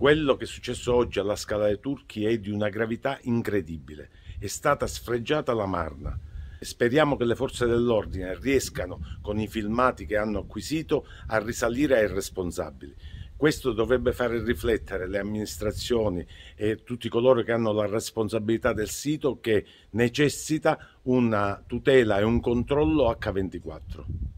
Quello che è successo oggi alla Scala dei Turchi è di una gravità incredibile. È stata sfregiata la Marna. Speriamo che le forze dell'ordine riescano, con i filmati che hanno acquisito, a risalire ai responsabili. Questo dovrebbe fare riflettere le amministrazioni e tutti coloro che hanno la responsabilità del sito che necessita una tutela e un controllo H24.